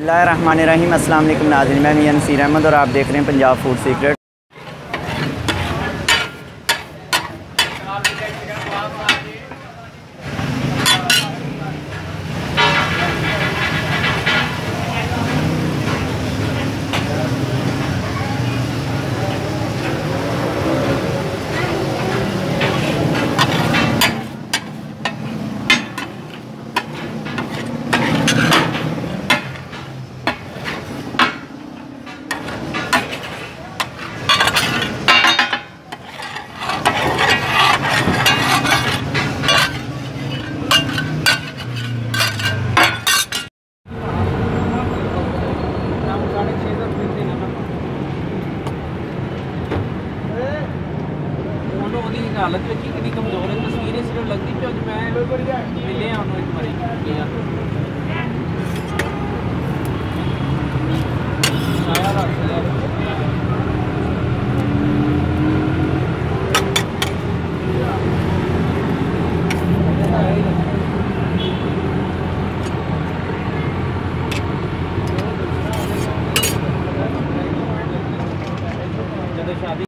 रहीम अस्सलाम वालेकुम नाज़रीन, मैं मियाँ नसीर अहमद और आप देख रहे हैं पंजाब फ़ूड सीक्रेट। ਹਾਲਤ ਵਿੱਚ ਹੀ ਕਿੰਨੀ ਕਮਜ਼ੋਰ ਹੈ ਤਸਵੀਰ ਇਸ ਨੂੰ ਲੱਗਦੀ ਕਿ ਅੱਜ ਮੈਂ ਮਿਲੇ ਆ ਉਹਨੂੰ ਇੱਕ ਵਾਰੀ शादी